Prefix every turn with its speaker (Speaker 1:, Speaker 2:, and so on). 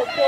Speaker 1: Porque